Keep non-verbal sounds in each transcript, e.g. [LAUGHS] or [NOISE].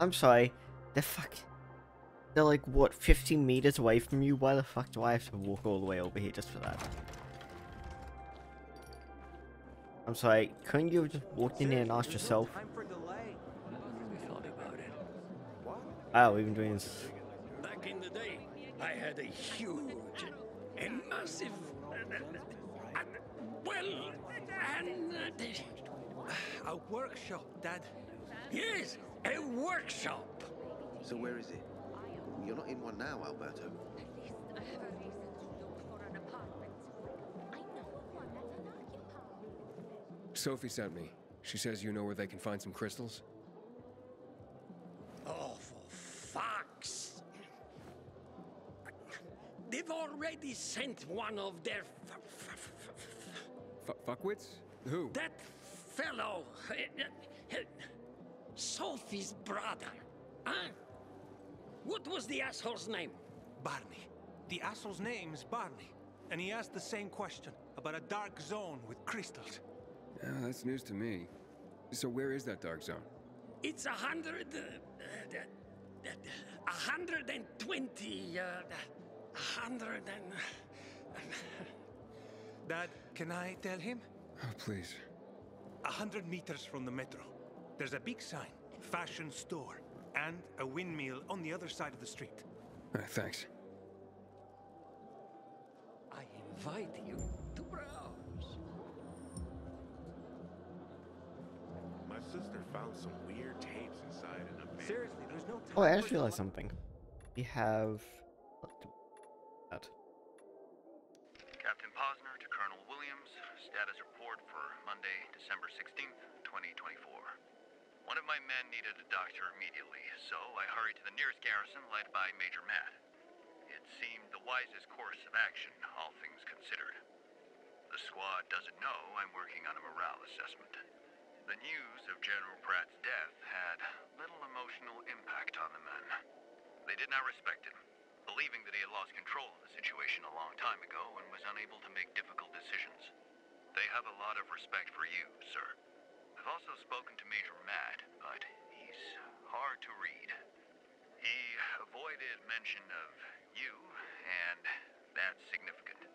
I'm sorry. The fuck. They're like, what, 15 meters away from you? Why the fuck do I have to walk all the way over here just for that? I'm sorry, couldn't you have just walked in there and asked yourself? Oh, we've been doing this. Back in the day, I had a huge and massive. uh, well, and. uh, A workshop, Dad. yes, a workshop. So where is it? You're not in one now, Alberto. At least I have a reason to look for an apartment. I know one that's unoccupied. Sophie sent me. She says you know where they can find some crystals? Oh, for fuck's. They've already sent one of their. F- f- f- F fuckwits? Who? that fellow. Uh, uh, Sophie's brother. Huh? What was the asshole's name? Barney. The asshole's name is Barney. And he asked the same question about a dark zone with crystals. Yeah, that's news to me. So where is that dark zone? It's a hundred. Uh, uh, uh, a hundred and twenty. Uh, a hundred and. Dad, can I tell him? Oh, please. A hundred meters from the metro. There's a big sign, fashion store, and a windmill on the other side of the street. All right, thanks. I invite you to browse. My sister found some weird tapes inside an abandoned Seriously, there's no time Oh, I for just realized something. We have... One of my men needed a doctor immediately, so I hurried to the nearest garrison led by Major Matt. It seemed the wisest course of action, all things considered. The squad doesn't know I'm working on a morale assessment. The news of General Pratt's death had little emotional impact on the men. They did not respect him, believing that he had lost control of the situation a long time ago and was unable to make difficult decisions. They have a lot of respect for you, sir. I've also spoken to Major Matt, but he's hard to read. He avoided mention of you, and that's significant.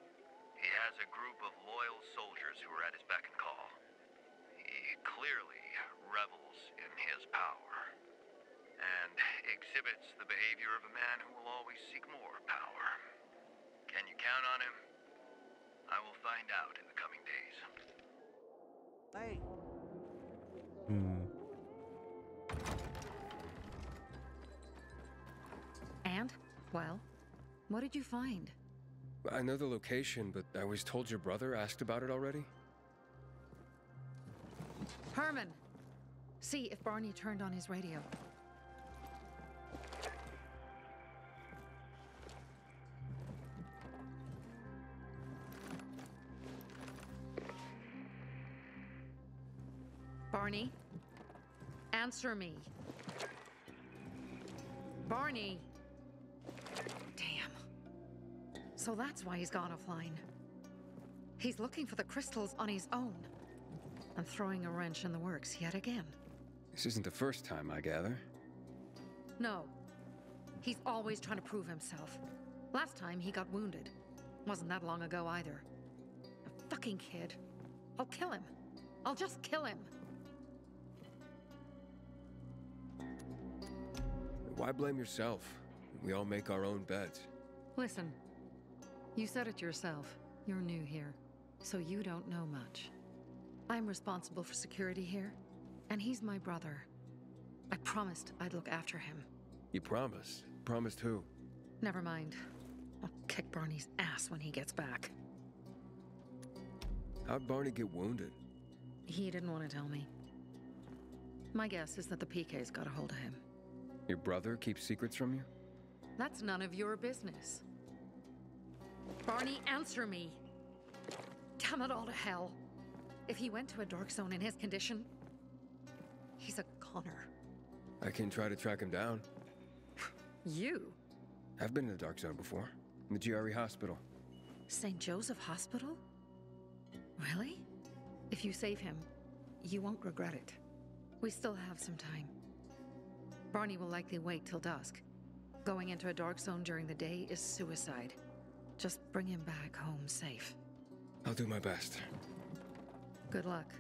He has a group of loyal soldiers who are at his beck and call. He clearly revels in his power and exhibits the behavior of a man who will always seek more power. Can you count on him? I will find out in the coming days. Hey, Well, what did you find? I know the location, but I was told your brother asked about it already? Herman! See if Barney turned on his radio. Barney? Answer me. Barney! Damn. So that's why he's gone offline. He's looking for the crystals on his own. And throwing a wrench in the works yet again. This isn't the first time, I gather. No. He's always trying to prove himself. Last time he got wounded. Wasn't that long ago either. A fucking kid. I'll kill him. I'll just kill him. Why blame yourself? We all make our own beds. Listen, you said it yourself. You're new here, so you don't know much. I'm responsible for security here, and he's my brother. I promised I'd look after him. You promised. Promised who? Never mind. I'll kick Barney's ass when he gets back. How'd Barney get wounded? He didn't want to tell me. My guess is that the PK's got a hold of him. Your brother keeps secrets from you? That's none of your business. Barney, answer me. Damn it all to hell. If he went to a dark zone in his condition, he's a goner. I can try to track him down. You? I've been in the dark zone before. In the GRE hospital. St. Joseph Hospital? Really? If you save him, you won't regret it. We still have some time. Barney will likely wait till dusk. Going into a dark zone during the day is suicide. Just bring him back home safe. I'll do my best. Good luck.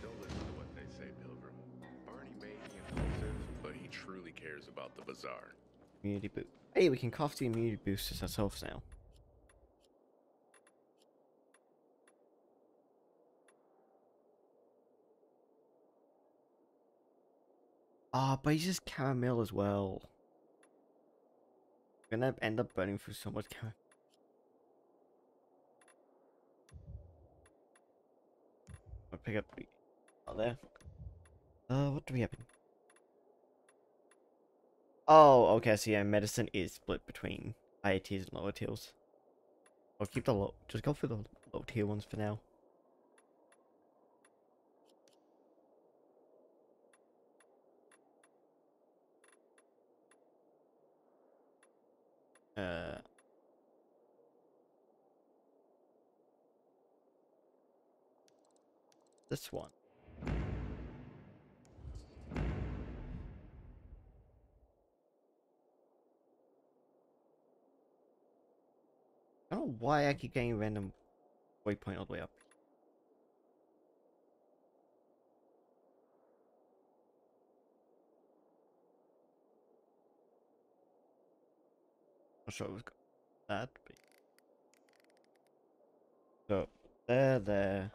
Don't listen to what they say, Pilgrim. Barney may be impulsive, but he truly cares about the bazaar. Immunity boost. Hey, we can craft the immunity boosters ourselves now. Ah, but he's just caramel as well. I'm gonna end up burning through so much caramel. I'll pick up the oh there. Uh what do we have Oh, okay, so yeah, medicine is split between higher tiers and lower tiers. I'll keep the low just go for the low tier ones for now. Uh this one. I don't know why I keep getting random waypoint all the way up. Sure it was go- that, but so there, there.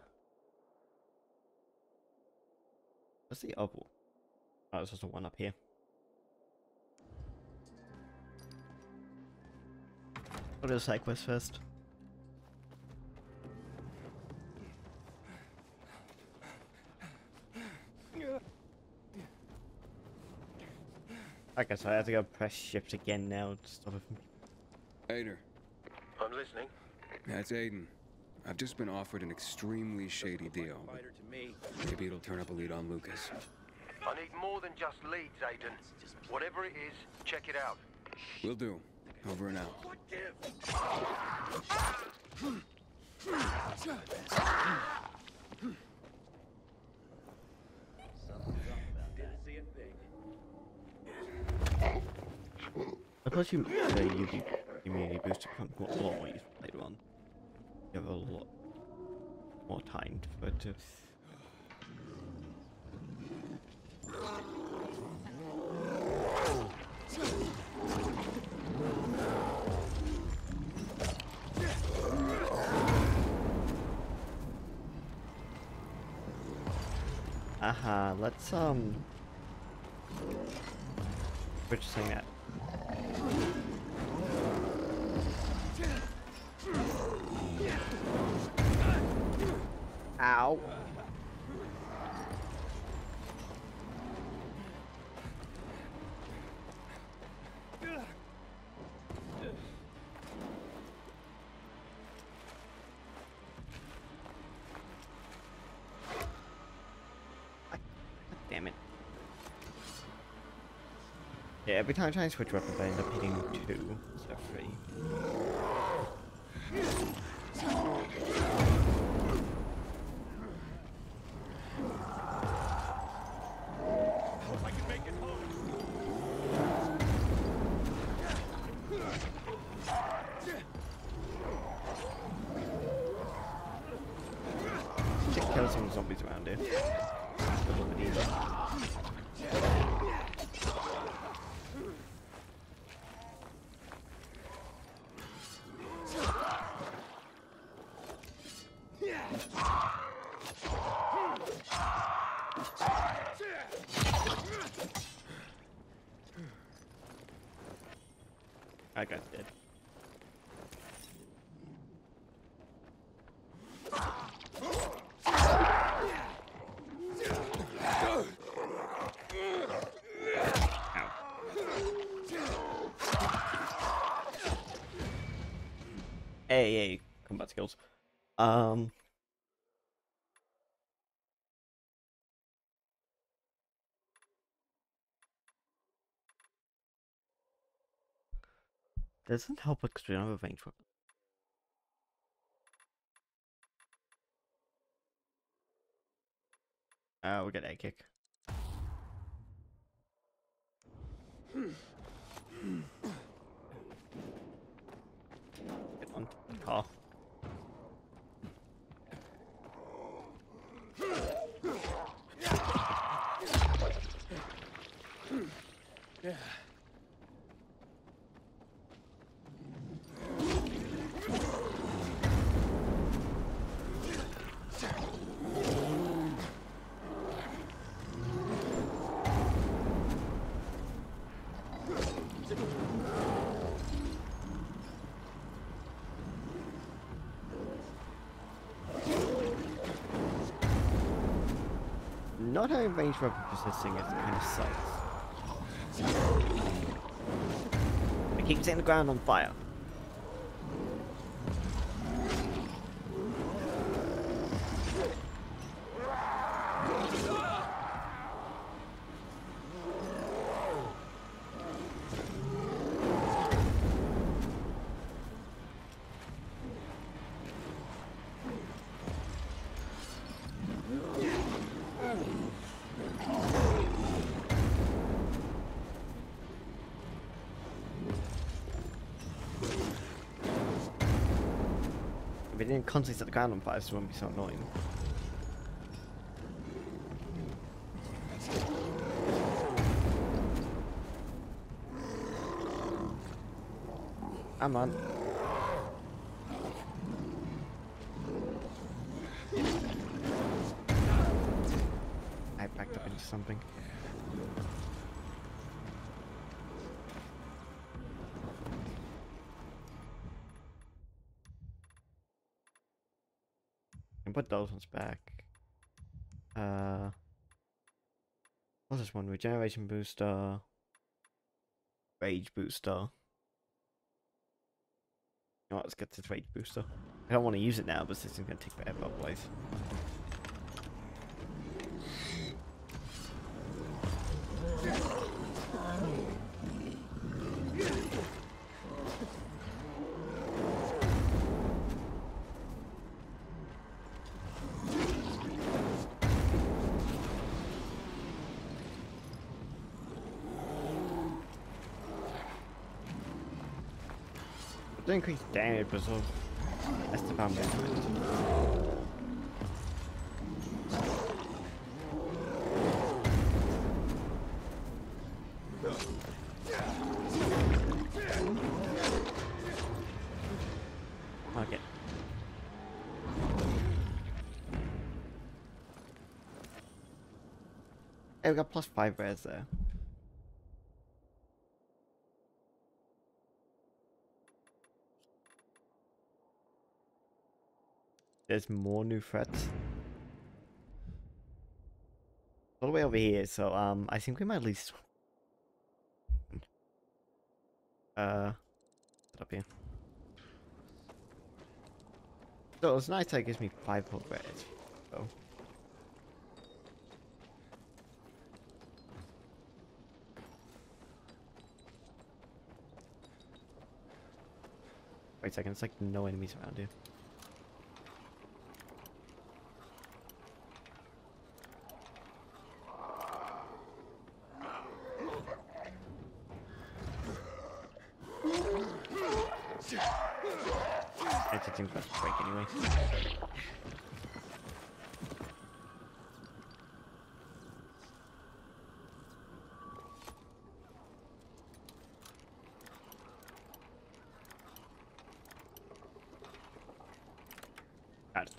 What's the other one? Oh, there's also one up here. I'll do the side quest first. Okay, so I have to go press shift again now to stop it from Ader, I'm listening. that's Aiden. I've just been offered an extremely shady deal. but Maybe it'll turn up a lead on Lucas. I need more than just leads, Aiden. Whatever it is, check it out. Will do. Over and out. I thought you uh, you be immunity booster becomes more, useful later on. You have a lot more time for it. Aha, let's um switch thing at Ow. Damn it. Yeah, every time I try and switch weapons, I end up hitting two instead of three. Just kill some zombies around here. A little bit easier. Dead. Hey, hey, combat skills. Um. doesn't help because we don't have a ranged weapon. Uh, oh, we got a kick. Hmm. Not having range weapon persisting is kind of sucks. It keeps setting the ground on fire. Constantly set the ground on fire, so it wouldn't be so annoying. Come on. I backed up into something. And put those ones back. Uh, what's one? Regeneration booster, rage booster. What, let's get this rage booster. I don't want to use it now, but this is gonna take forever otherwise. Doesn't increase damage, but so that's the benefit. Okay. Hey, we got plus five rares there. There's more new threats. All the way over here, so um, I think we might at least uh up here. So it's nice that it gives me five red. So wait a second, it's like no enemies around here. It's a about to break anyway. Got it.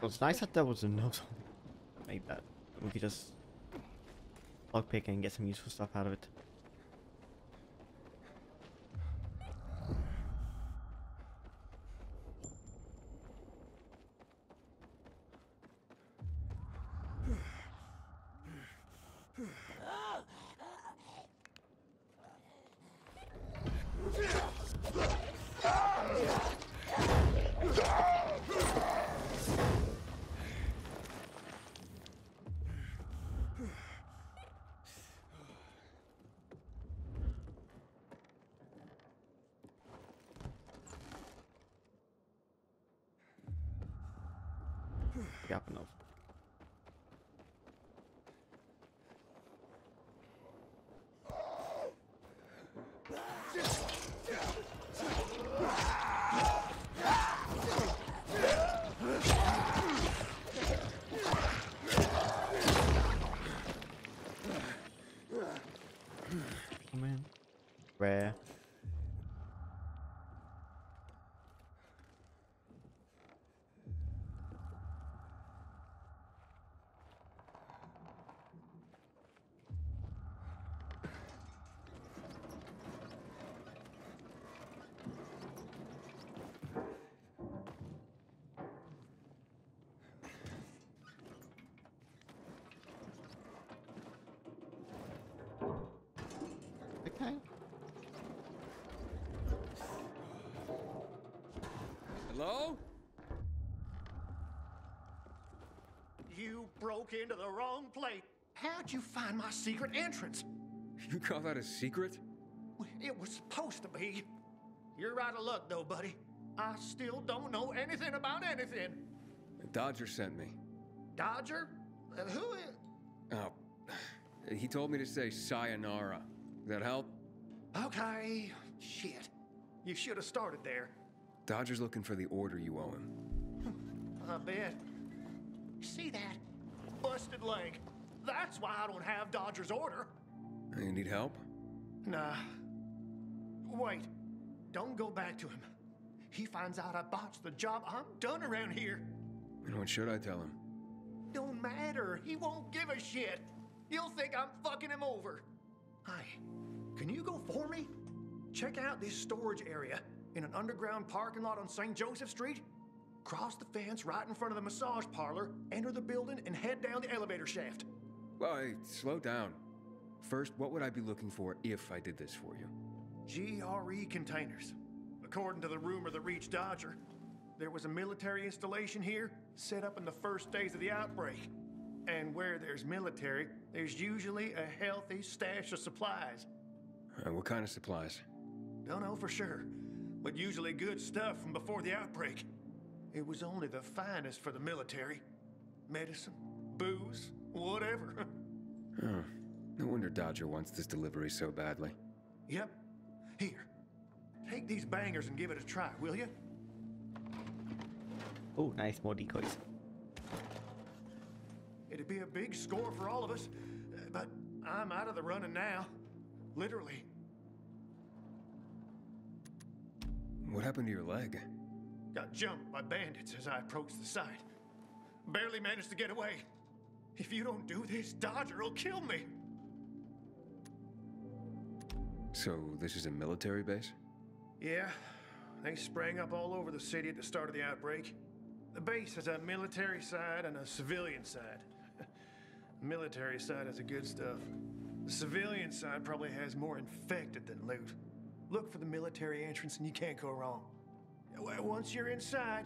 Well, it's nice that there was a note made that. We could just lockpick and get some useful stuff out of it. Hello? You broke into the wrong place. How'd you find my secret entrance? You call that a secret? It was supposed to be. You're out of luck, though, buddy. I still don't know anything about anything. Dodger sent me. Dodger? Uh, who is. Oh, he told me to say sayonara. That help? Okay. Shit. You should have started there. Dodger's looking for the order you owe him. Hmm. I bet. See that? Busted leg. That's why I don't have Dodger's order. You need help? Nah. Wait. Don't go back to him. He finds out I botched the job. I'm done around here. And what should I tell him? Don't matter. He won't give a shit. He'll think I'm fucking him over. Hi. Can you go for me? Check out this storage area in an underground parking lot on St. Joseph Street. Cross the fence right in front of the massage parlor, enter the building, and head down the elevator shaft. Well, hey, slow down. First, what would I be looking for if I did this for you? GRE containers. According to the rumor that reached Dodger, there was a military installation here set up in the first days of the outbreak. And where there's military, there's usually a healthy stash of supplies. Uh, what kind of supplies? Don't know for sure, but usually good stuff from before the outbreak. It was only the finest for the military medicine, booze, whatever. [LAUGHS] Oh, no wonder Dodger wants this delivery so badly. yep. Here. Take these bangers and give it a try, will you? Oh, nice more decoys. It'd be a big score for all of us, but I'm out of the running now. Literally. What happened to your leg? Got jumped by bandits as I approached the site. Barely managed to get away. If you don't do this, Dodger will kill me. So, this is a military base? Yeah, they sprang up all over the city at the start of the outbreak. The base has a military side and a civilian side. the [LAUGHS] military side has the good stuff. The civilian side probably has more infected than loot. Look for the military entrance and you can't go wrong. Once you're inside,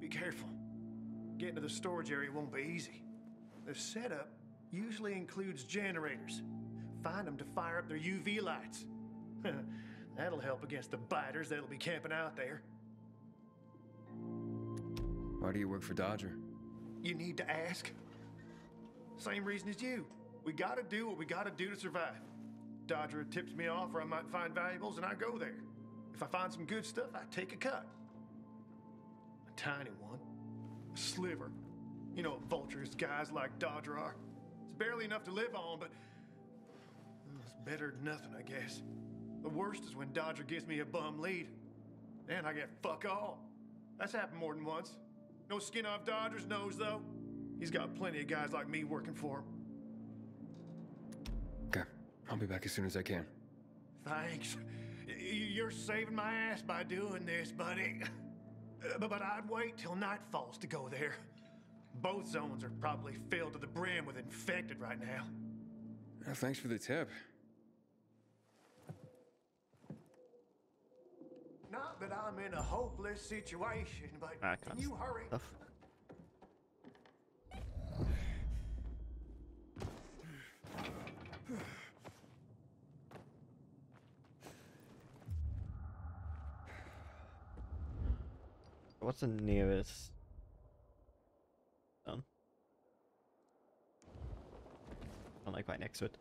be careful. Getting to the storage area won't be easy. The setup usually includes generators. Find them to fire up their UV lights. [LAUGHS] That'll help against the biters that'll be camping out there. Why do you work for Dodger? You need to ask. Same reason as you. We gotta do what we gotta do to survive. Dodger tips me off where I might find valuables, and I go there. If I find some good stuff, I take a cut. A tiny one. A sliver. You know vultures guys like Dodger are. It's barely enough to live on, but it's better than nothing, I guess. The worst is when Dodger gives me a bum lead. And I get fuck all. That's happened more than once. No skin off Dodger's nose, though. He's got plenty of guys like me working for him. Okay, I'll be back as soon as I can. Thanks. You're saving my ass by doing this, buddy. But, but I'd wait till night falls to go there. Both zones are probably filled to the brim with infected right now. Uh, thanks for the tip. Not that I'm in a hopeless situation, but can can't you hurry? Stuff. what's the nearest? Um, I'm like right next to it.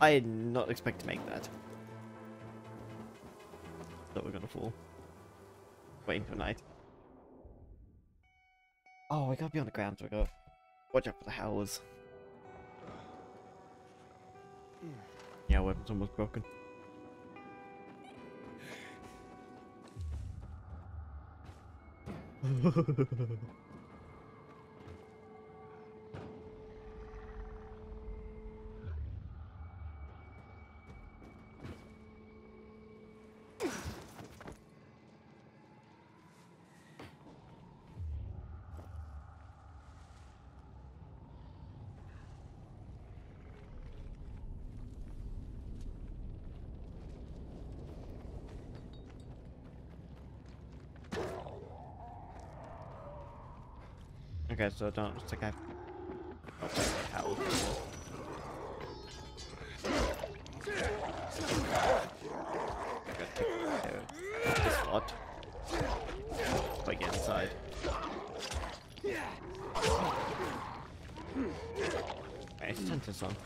I did not expect to make that. Thought we are gonna fall. Waiting for night. Oh, we gotta be on the ground, so I gotta watch out for the howlers. Yeah, weapon's almost broken. [LAUGHS] Okay, so don't just like I. Okay, how? This lot. Like inside. Nice, turn this on.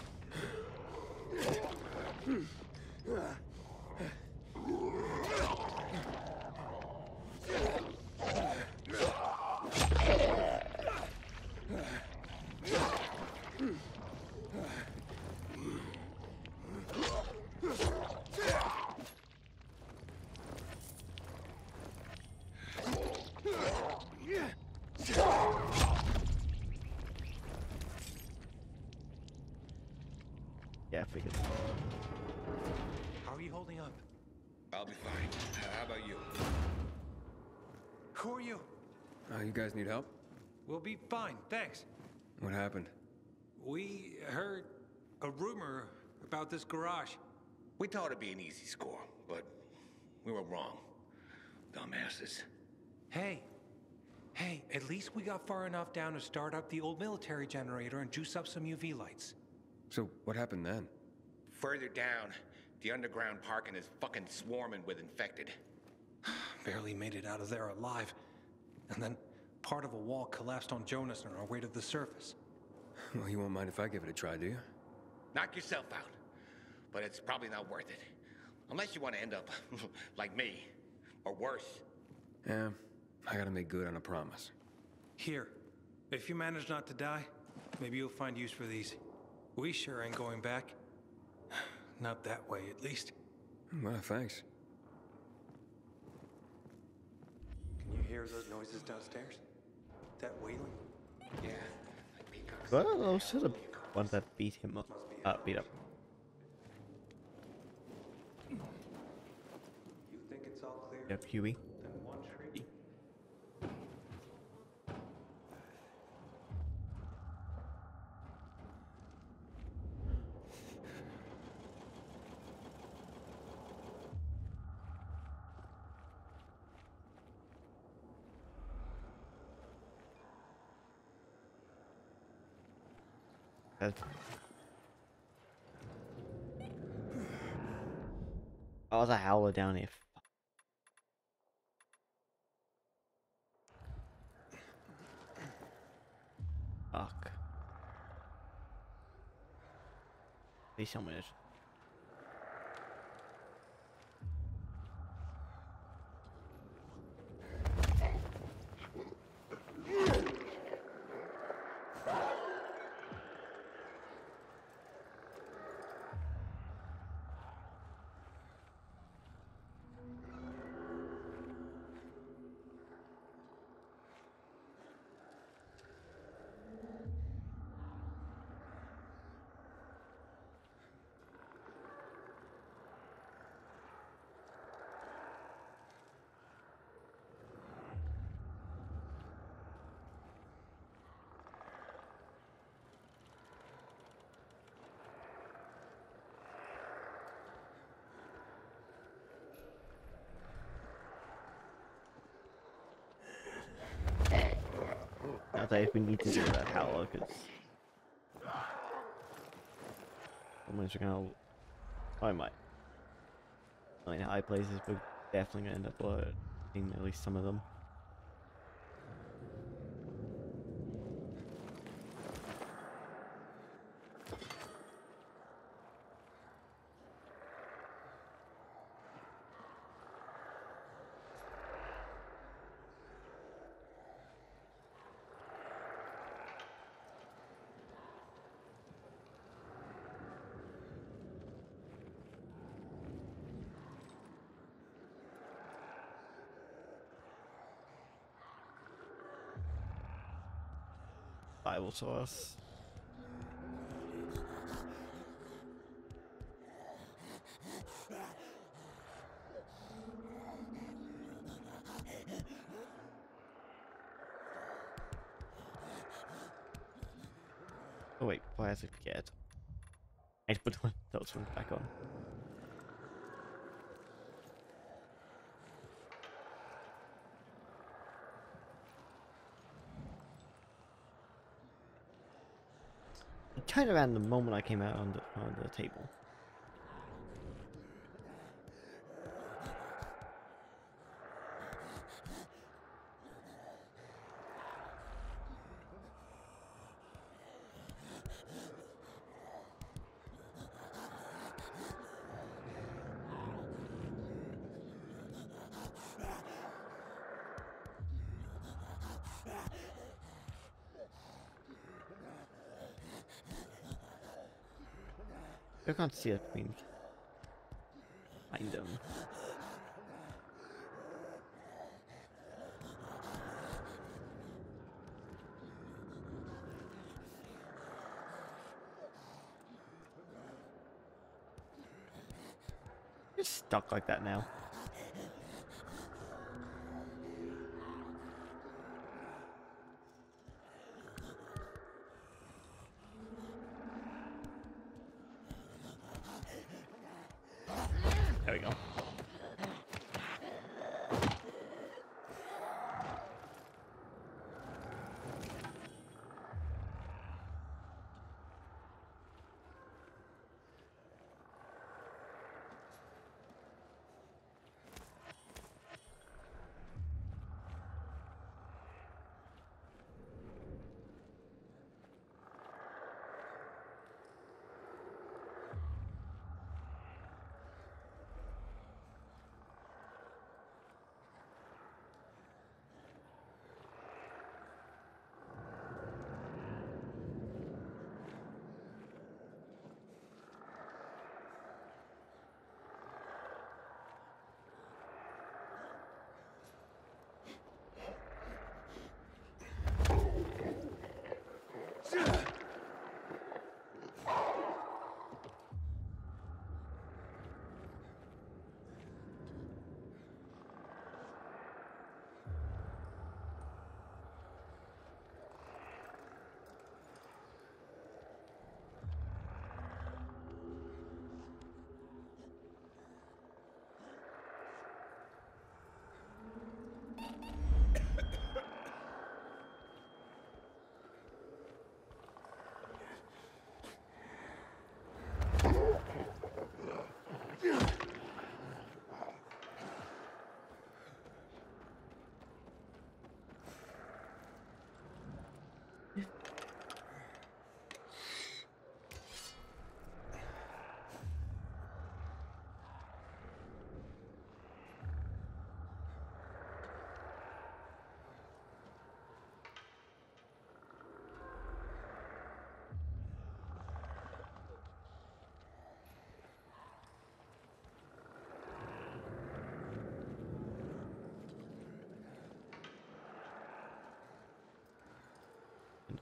You guys need help? We'll be fine, thanks. What happened? We heard a rumor about this garage. We thought it'd be an easy score, but we were wrong. Dumbasses. Hey, hey, at least we got far enough down to start up the old military generator and juice up some UV lights. So, what happened then? Further down, the underground parking is fucking swarming with infected. [SIGHS] Barely made it out of there alive. And then part of a wall collapsed on Jonas on our way to the surface. Well, you won't mind if I give it a try, do you? Knock yourself out. But it's probably not worth it. Unless you want to end up [LAUGHS] like me. Or worse. Yeah, I gotta make good on a promise. Here, if you manage not to die, maybe you'll find use for these. We sure ain't going back. [SIGHS] Not that way, at least. Well, thanks. Can you hear those noises downstairs? That wailing? Yeah. Well, I should have one that beat him up. Uh, beat up. You think it's all clear? Yep, Huey. Then one tree. Dead. Oh, there's a howler down here. Fuck. Please tell me That if we need to do that, how because almost gonna I might. I mean, high places, we're definitely gonna end up uh, seeing at least some of them. Bible source. Oh wait, why has it forget? I put [LAUGHS] those ones back on. It turned around the moment I came out on the on the table. Can't see it. I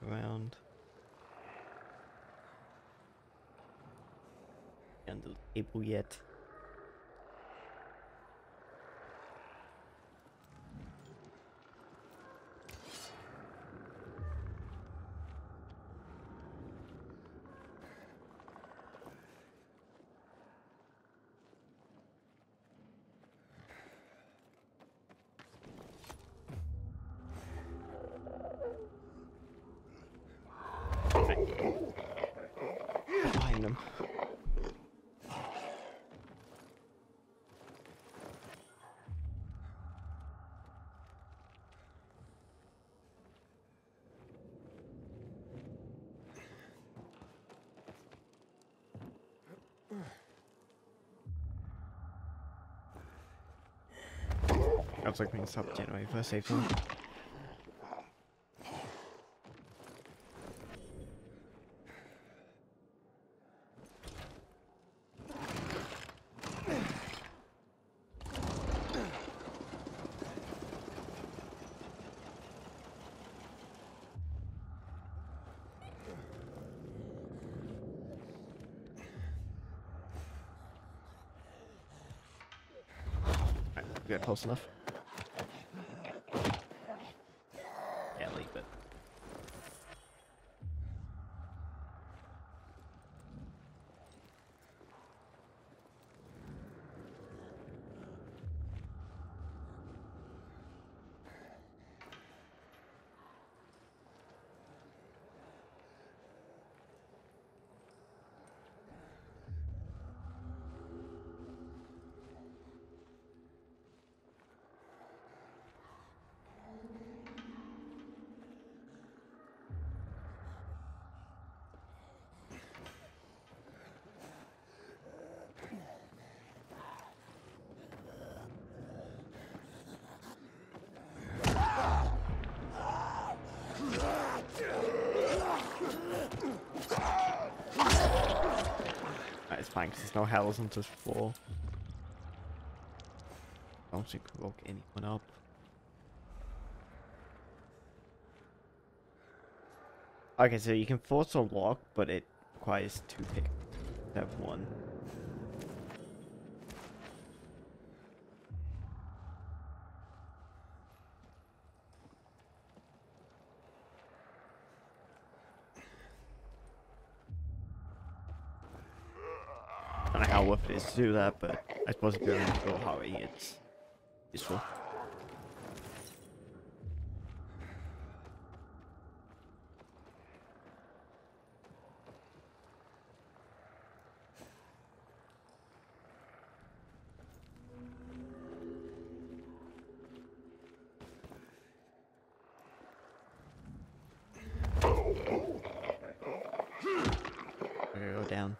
around. And the table yet. Find them. Looks like we can stop generating for a close enough. Yeah, leave it. Right, it's fine because there's no hells on this floor. I don't think we woke anyone up. Okay, so you can force a lock, but it requires two pick. Have one. I don't know how worth it is to do that, but I suppose if you're in a hurry, it's useful. Go down.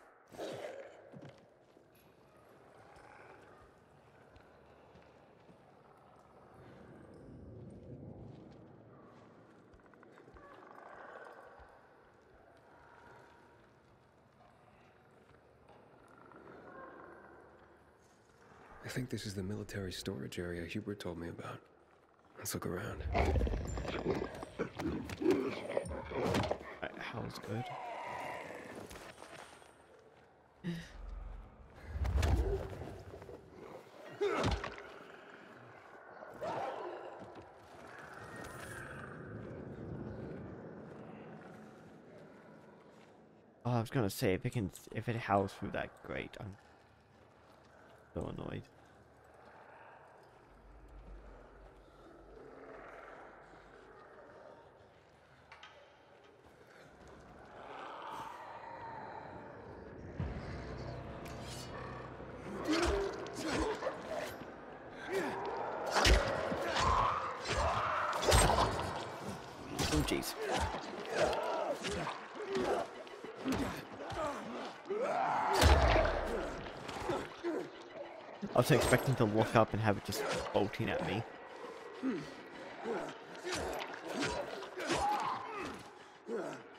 I think this is the military storage area Hubert told me about. Let's look around. Right, hell's good. Oh, I was gonna say if it can, if it howls through that grate, I'm so annoyed. Oh jeez. I was expecting to look up and have it just bolting at me.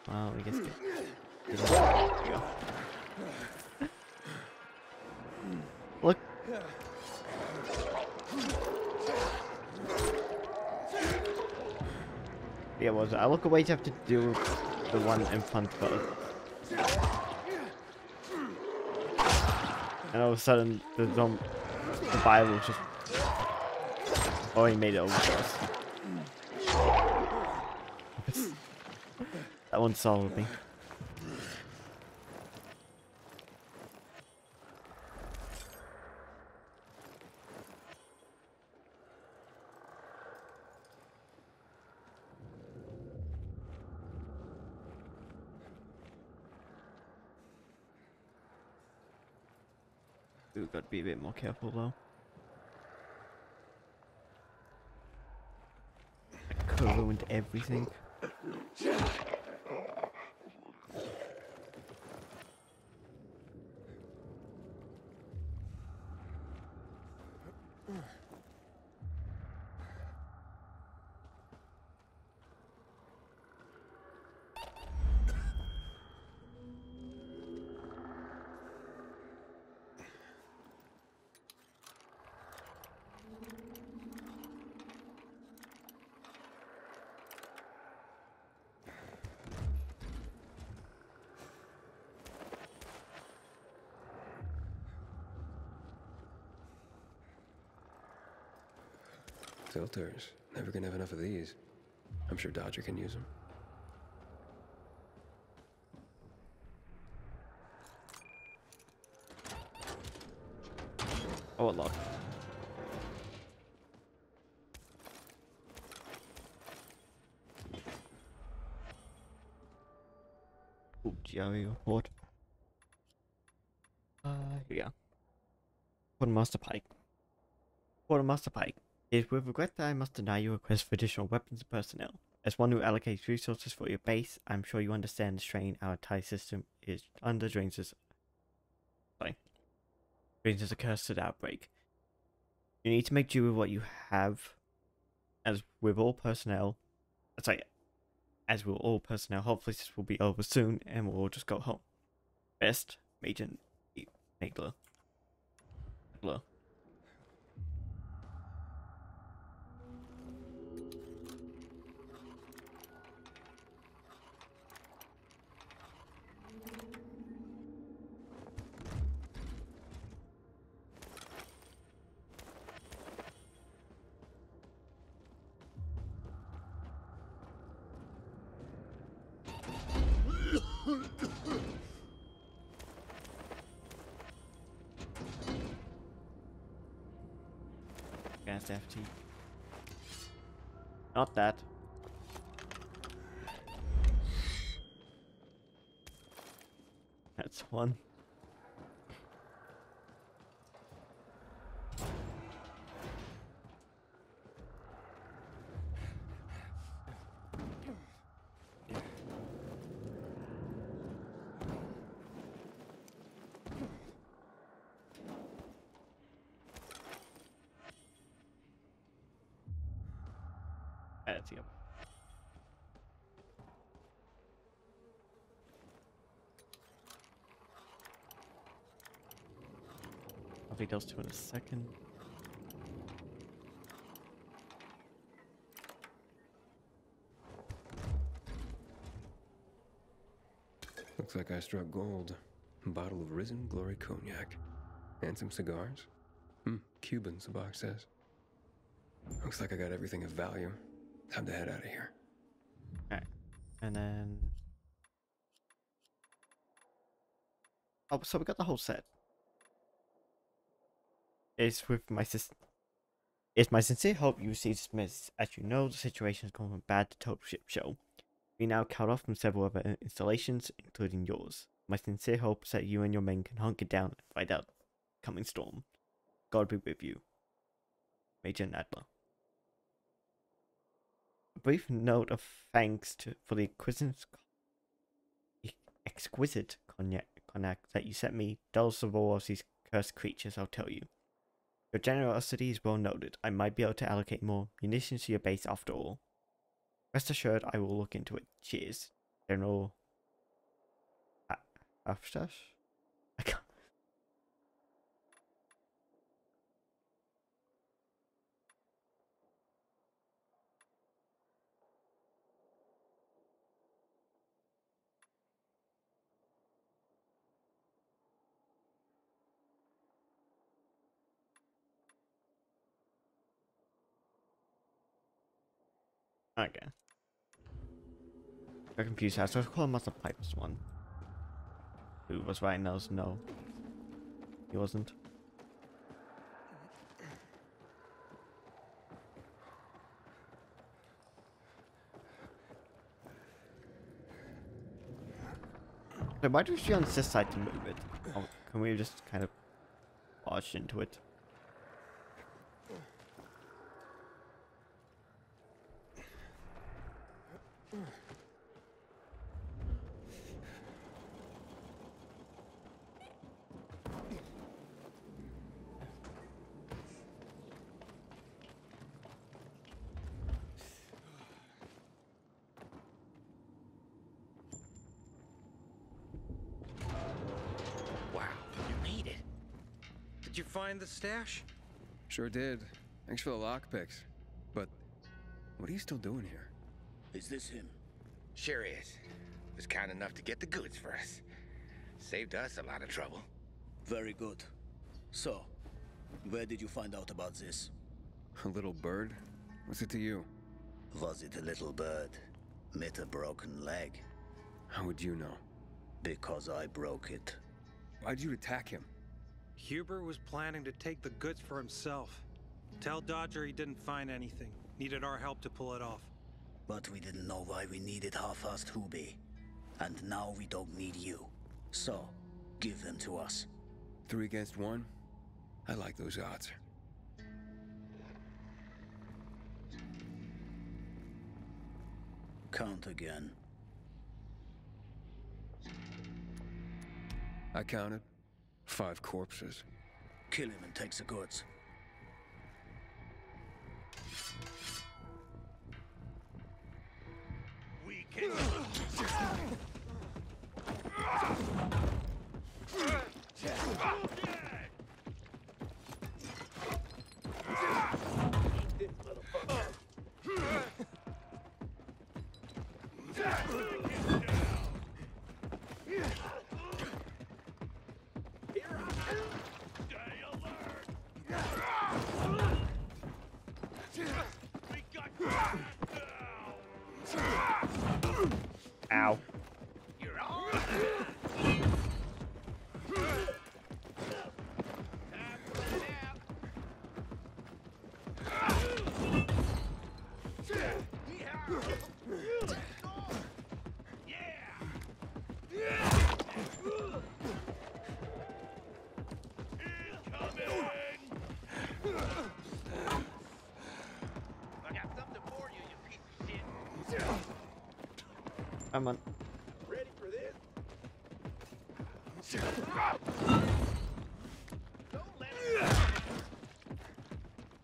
Well, I guess get, get. Look. Yeah, was I look away to have to do the one in front first. And all of a sudden, the zom the Bible just... Oh, he made it over to us. [LAUGHS] that one solid me. We've got to be a bit more careful though. Ruined everything. Filters. Never gonna have enough of these. I'm sure Dodger can use them. Oh, a lock. Ooh, GRE report. Uh, here we go. Quartermaster Pike. Quartermaster Pike. It is with regret that I must deny your request for additional weapons and personnel. As one who allocates resources for your base, I'm sure you understand the strain our entire system is under during this. Sorry. During this accursed outbreak. You need to make do with what you have. As with all personnel, uh, sorry, as with all personnel, hopefully this will be over soon and we'll all just go home. Best, Major Nagler. Gas FT. Not that. That's one. That's the other. Those two in a second. Looks like I struck gold. A bottle of Risen Glory Cognac. And some cigars. Hmm, Cubans, the box says. Looks like I got everything of value. Time to head out of here. Alright. And then. Oh, so we got the whole set. It's with my sis. It's my sincere hope you receive this message. As you know, the situation has gone from bad to total ship show. We now cut off from several other installations, including yours. My sincere hope is that you and your men can hunker down and fight out the coming storm. God be with you. Major Nadler. A brief note of thanks to for the exquisite, exquisite cognac, cognac that you sent me. Dulls of all of these cursed creatures, I'll tell you. Your generosity is well noted. I might be able to allocate more munitions to your base after all. Rest assured, I will look into it. Cheers, General. Uh, A- Afstash? I can't. Okay. I was calling Master Pipes one. Who was right now? No. He wasn't. So why do she on this side to move it? Oh, can we just kind of... barged into it. Did you find the stash? Sure did. Thanks for the lockpicks. But what are you still doing here? Is this him? Sure is. Was kind enough to get the goods for us. Saved us a lot of trouble. Very good. So, where did you find out about this? A little bird? What's it to you? Was it a little bird? Met a broken leg? How would you know? Because I broke it. Why'd you attack him? Hubert was planning to take the goods for himself. Tell Dodger he didn't find anything. Needed our help to pull it off. But we didn't know why we needed half-assed Hubie. And now we don't need you. So, give them to us. Three against one? I like those odds. Count again. I counted. Five corpses. Kill him and take the goods. We can.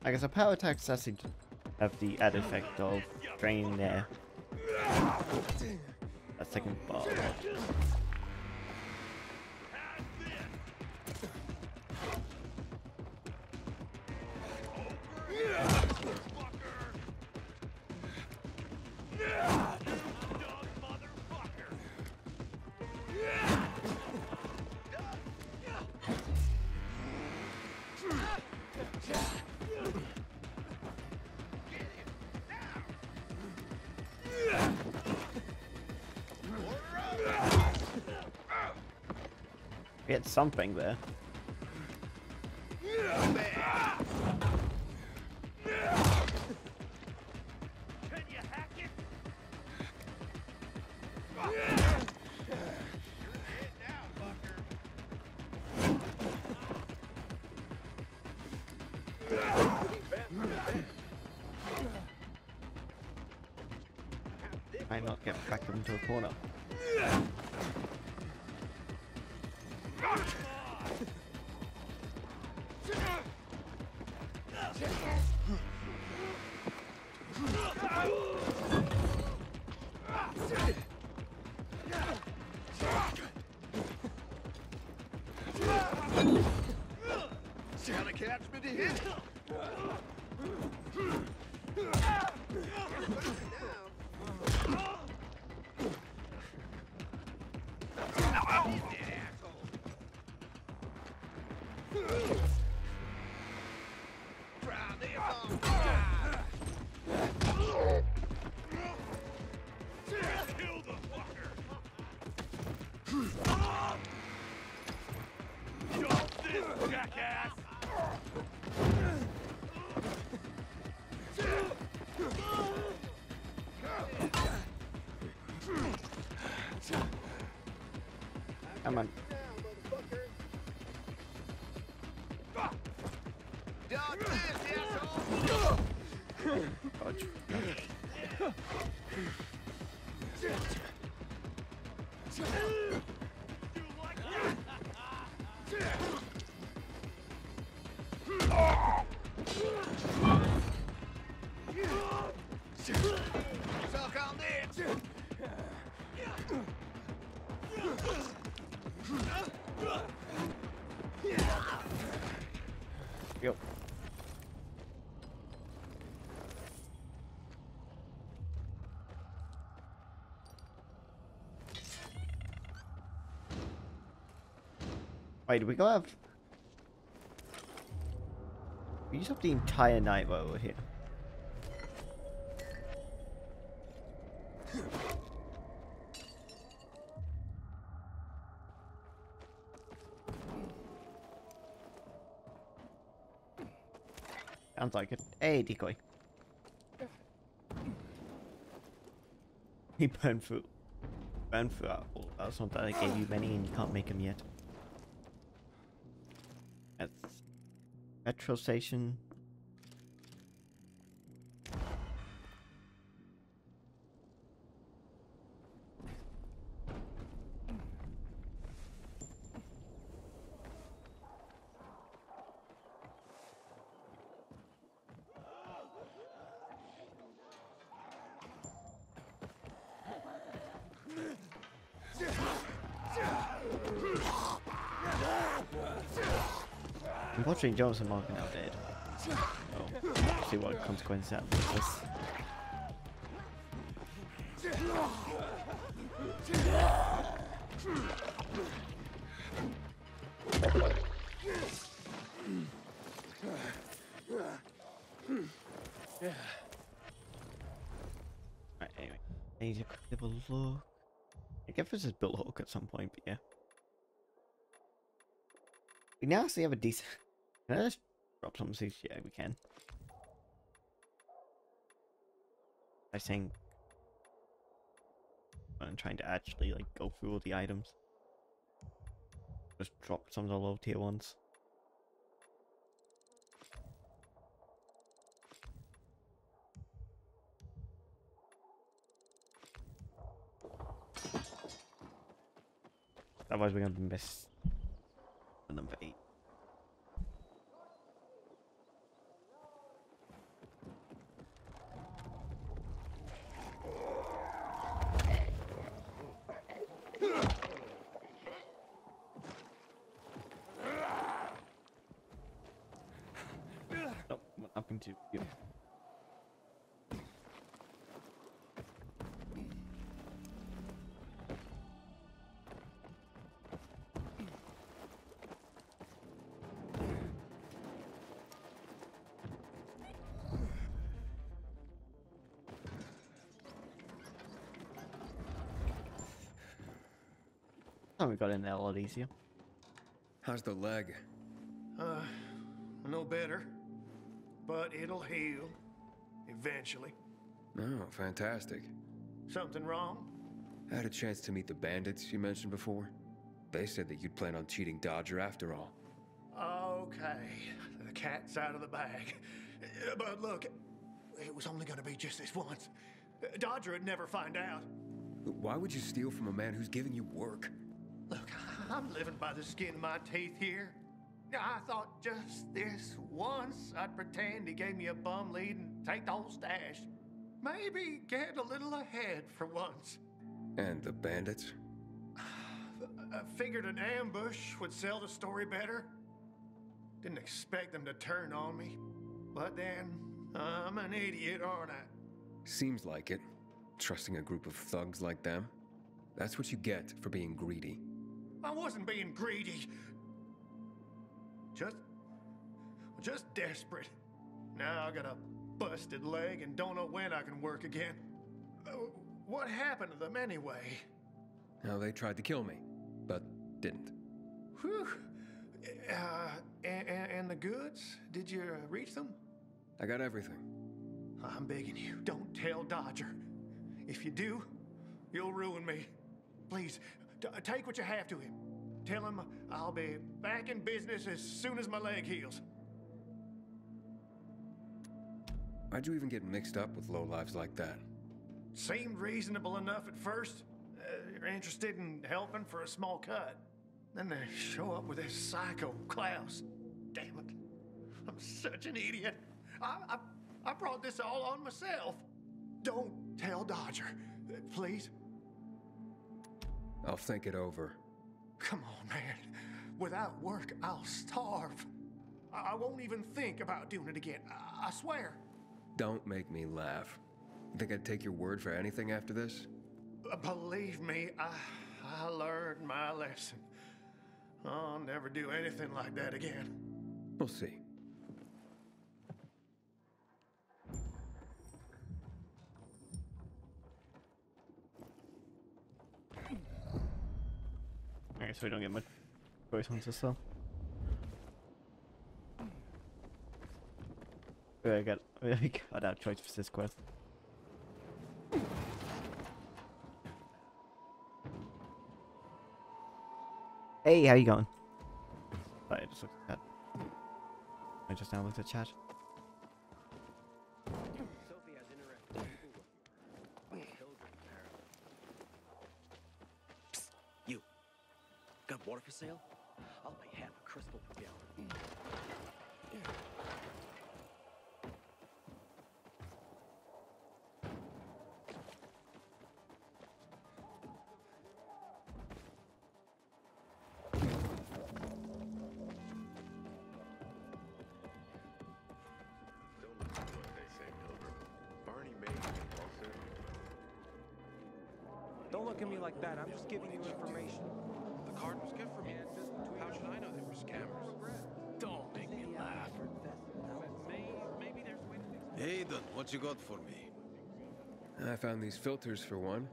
I guess a power attack does have the added effect of draining their a second bar. Something there. Might not get backed into a corner. Gotta catch Suck Wait, do we go have... We used up the entire night while we're here. Sounds like it. Hey, decoy. He burned through. Burned through. That's not that I gave you many and you can't make them yet. That's petrol station. Unfortunately, Jones and Mark are dead. Oh, see what consequences that us. Right, anyway. I need to have a look. I guess this is Bill Hawk at some point, but yeah. We now actually have a decent. Can I just drop some seeds? Yeah, we can. By saying. I'm trying to actually like go through all the items. Just drop some of the low tier ones. Otherwise, we're gonna miss got in there a lot easier. How's the leg? Uh, no better. But it'll heal. Eventually. Oh, fantastic. Something wrong? I had a chance to meet the bandits you mentioned before. They said that you'd plan on cheating Dodger after all. Okay. The cat's out of the bag. But look, it was only gonna be just this once. Dodger would never find out. Why would you steal from a man who's giving you work? I'm living by the skin of my teeth here. I thought just this once I'd pretend he gave me a bum lead and take the whole stash. Maybe get a little ahead for once. And the bandits? [SIGHS] I figured an ambush would sell the story better. Didn't expect them to turn on me. But then, I'm an idiot, aren't I? Seems like it. Trusting a group of thugs like them. That's what you get for being greedy. I wasn't being greedy. Just. just desperate. Now I got a busted leg and don't know when I can work again. Uh, what happened to them anyway? Now, they tried to kill me, but didn't. Whew. Uh, and, and the goods? Did you reach them? I got everything. I'm begging you, don't tell Dodger. If you do, you'll ruin me. Please, t- take what you have to him. Tell him I'll be back in business as soon as my leg heals. Why'd you even get mixed up with lowlives like that? Seemed reasonable enough at first. Uh, you're interested in helping for a small cut. Then they show up with this psycho Klaus. Damn it. I'm such an idiot. I, I, I brought this all on myself. Don't tell Dodger, uh, please. I'll think it over. Come on, man. Without work, I'll starve. I, I won't even think about doing it again. I, I swear. Don't make me laugh. You think I'd take your word for anything after this? Uh, Believe me, I, I learned my lesson. I'll never do anything like that again. We'll see. Okay, so we don't get much choice on this though. We got [LAUGHS] I got out choice for this quest. Hey, how you going? I just looked at. I just now looked at chat. Sale? I'll pay half a crystal per gallon. Don't look at me like that. I'm just giving you information. What you got for me? I found these filters for one.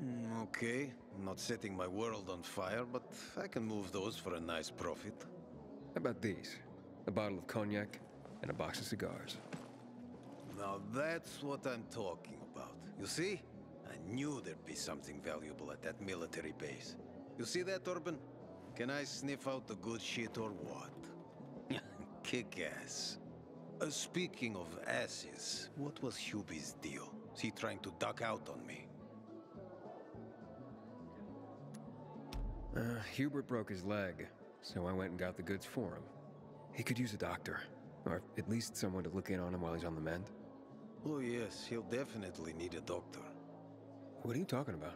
Mm, okay, I'm not setting my world on fire, but I can move those for a nice profit. How about these? A bottle of cognac and a box of cigars. Now that's what I'm talking about. You see? I knew there'd be something valuable at that military base. You see that, Urban? Can I sniff out the good shit or what? [LAUGHS] Kick ass. Uh, speaking of asses, what was Hubie's deal? Is he trying to duck out on me? Uh, Hubert broke his leg, so I went and got the goods for him. He could use a doctor, or at least someone to look in on him while he's on the mend. Oh, yes, he'll definitely need a doctor. What are you talking about?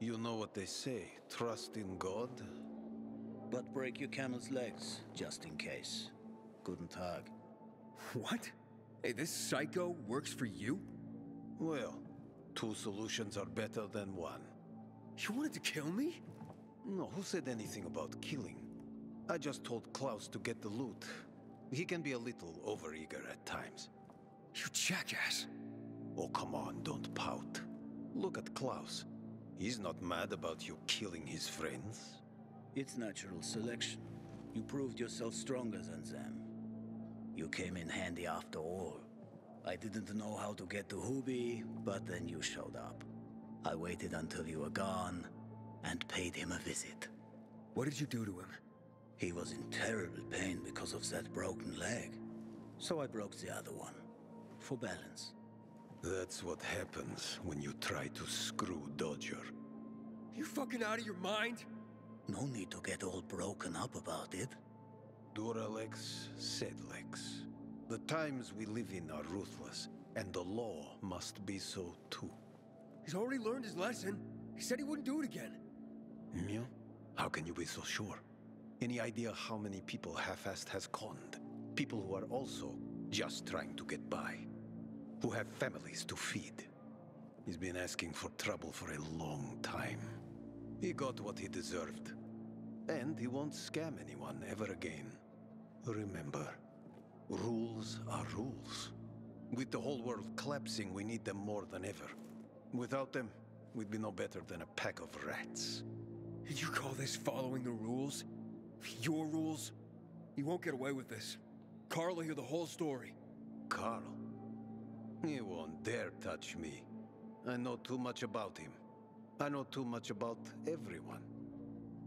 You know what they say trust in God? But break your camel's legs, just in case. Guten Tag. What? Hey, this psycho works for you? Well, two solutions are better than one. You wanted to kill me? No, who said anything about killing? I just told Klaus to get the loot. He can be a little overeager at times. You jackass. Oh, come on, don't pout. Look at Klaus. He's not mad about you killing his friends. It's natural selection. You proved yourself stronger than them. You came in handy after all. I didn't know how to get to Hubie, but then you showed up. I waited until you were gone and paid him a visit. What did you do to him? He was in terrible pain because of that broken leg. So I broke the other one. For balance. That's what happens when you try to screw Dodger. You fucking out of your mind? No need to get all broken up about it. Duralex, Sedlex. The times we live in are ruthless, and the law must be so too. He's already learned his lesson. He said he wouldn't do it again. Yeah? How can you be so sure? Any idea how many people half-assed has conned? People who are also just trying to get by. Who have families to feed. He's been asking for trouble for a long time. He got what he deserved. And he won't scam anyone ever again. Remember, rules are rules. With the whole world collapsing, we need them more than ever. Without them, we'd be no better than a pack of rats. Did you call this following the rules? Your rules? You won't get away with this. Carl will hear the whole story. Carl? He won't dare touch me. I know too much about him. I know too much about everyone.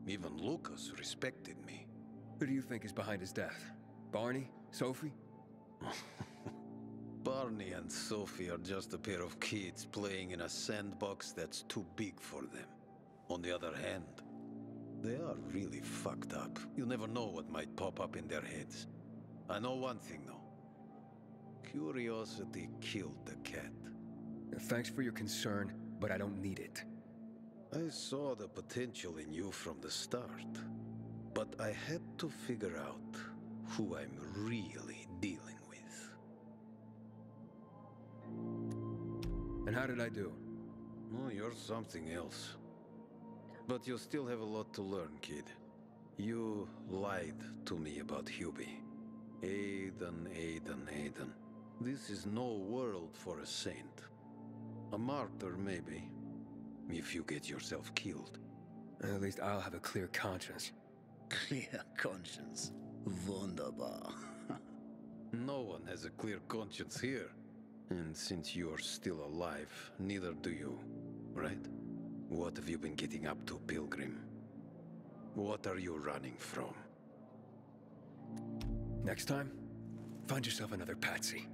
Even Lucas respected me. Who do you think is behind his death? Barney? Sophie? [LAUGHS] Barney and Sophie are just a pair of kids playing in a sandbox that's too big for them. On the other hand, they are really fucked up. You never know what might pop up in their heads. I know one thing though. Curiosity killed the cat. Thanks for your concern, but I don't need it. I saw the potential in you from the start, but I had to figure out who I'm really dealing with. And how did I do? Oh, you're something else. But you still have a lot to learn, kid. You lied to me about Hubie. Aiden, Aiden, Aiden. This is no world for a saint. A martyr, maybe, if you get yourself killed. At least I'll have a clear conscience. Clear conscience. Wunderbar. [LAUGHS] No one has a clear conscience here. And since you're still alive, neither do you, right? What have you been getting up to, Pilgrim? What are you running from? Next time, find yourself another patsy.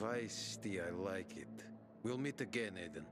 Feisty, I like it. We'll meet again, Aiden.